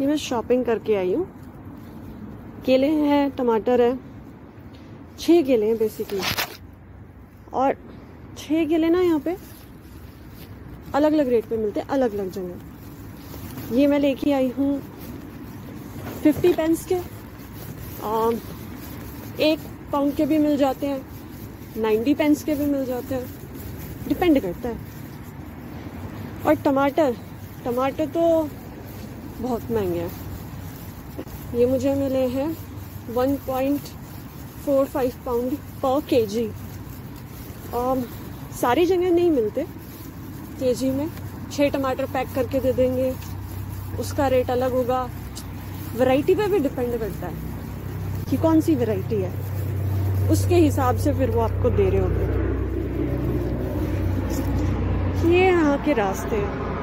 ये मैं शॉपिंग करके आई हूँ। केले हैं, टमाटर है। छः केले हैं बेसिकली और छः केले ना यहाँ पे अलग अलग रेट पे मिलते हैं अलग अलग जगह। ये मैं लेके आई हूँ फिफ्टी पेंस के। और एक पाउंड के भी मिल जाते हैं। नाइन्टी पेंस के भी मिल जाते हैं। डिपेंड करता है। और टमाटर टमाटर तो बहुत महँगे हैं। ये मुझे मिले हैं one point four five pound per K G और सारी जगह नहीं मिलते के जी में। छः टमाटर पैक करके दे देंगे। उसका रेट अलग होगा। वैरायटी पे भी डिपेंड करता है कि कौन सी वैरायटी है। उसके हिसाब से फिर वो आपको दे रहे होंगे। ये यहाँ के रास्ते हैं।